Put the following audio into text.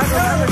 Carlos, Carlos.